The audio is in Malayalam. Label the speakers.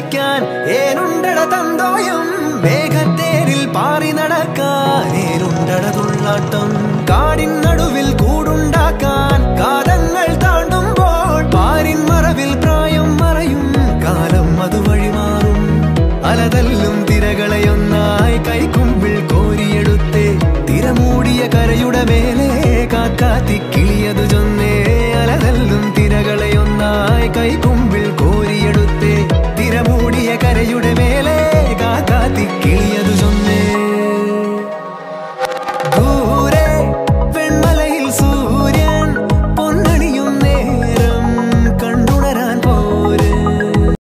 Speaker 1: ജീവിക്കാൻ ഏനുണ്ടട തന്തോയും. മേഘത്തേരിൽ പാറി നട